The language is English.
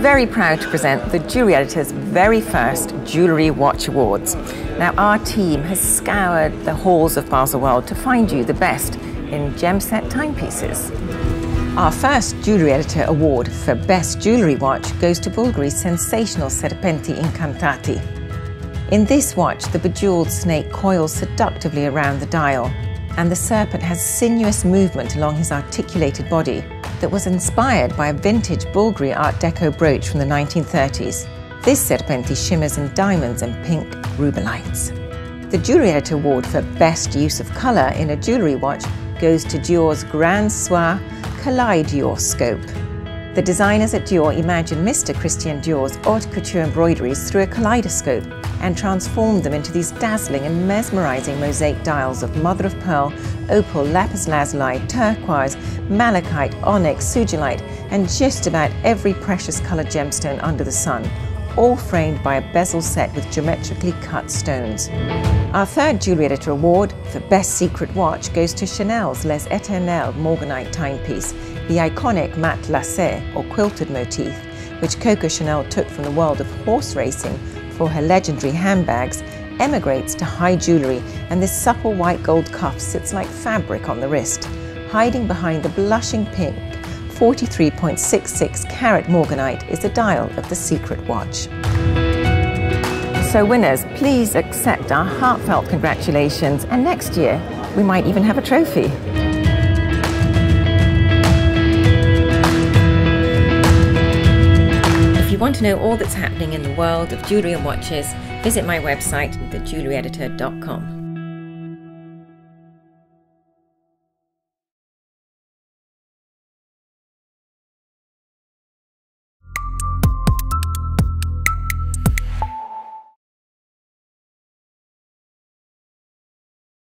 very proud to present the Jewellery Editor's very first Jewellery Watch Awards. Now, our team has scoured the halls of Baselworld to find you the best in gem set timepieces. Our first Jewellery Editor Award for Best Jewellery Watch goes to Bulgari's sensational Serpenti Incantati. In this watch, the bejeweled snake coils seductively around the dial, and the serpent has sinuous movement along his articulated body that was inspired by a vintage Bulgari Art Deco brooch from the 1930s. This Serpenti shimmers in diamonds and pink rubelites. The Jewellery Award for Best Use of Colour in a Jewellery Watch goes to Dior's Grand Soir Kaleidiorscope. The designers at Dior imagined Mr. Christian Dior's haute couture embroideries through a kaleidoscope and transformed them into these dazzling and mesmerizing mosaic dials of mother of pearl, opal, lapis lazuli, turquoise, malachite, onyx, sugilite, and just about every precious colored gemstone under the sun, all framed by a bezel set with geometrically cut stones. Our third Jewellery Editor Award for Best Secret Watch goes to Chanel's Les Eternelles Morganite timepiece, the iconic matelassé or quilted motif, which Coco Chanel took from the world of horse racing for her legendary handbags, emigrates to high jewellery and this supple white gold cuff sits like fabric on the wrist. Hiding behind the blushing pink 43.66 carat morganite is the dial of the secret watch. So winners, please accept our heartfelt congratulations and next year we might even have a trophy. Want to know all that's happening in the world of jewellery and watches, visit my website, thejewelleryeditor.com.